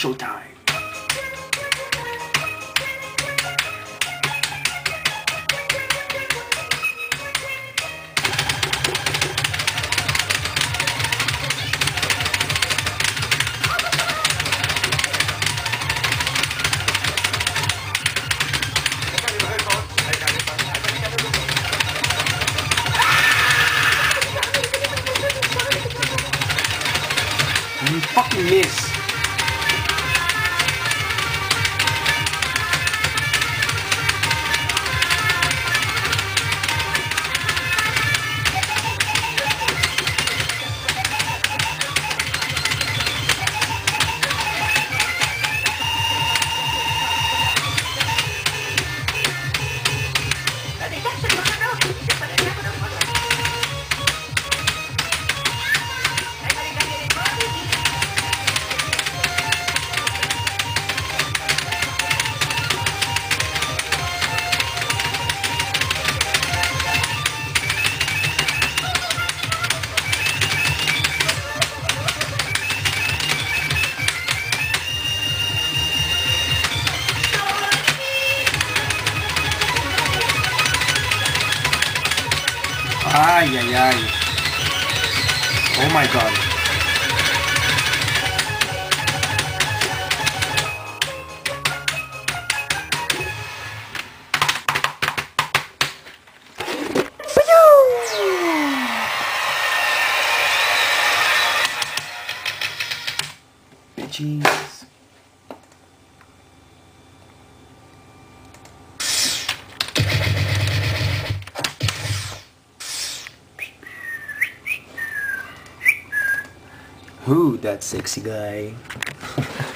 Showtime. Fucking miss. Ay, ay, ay. Oh my god. Jeez. Who that sexy guy?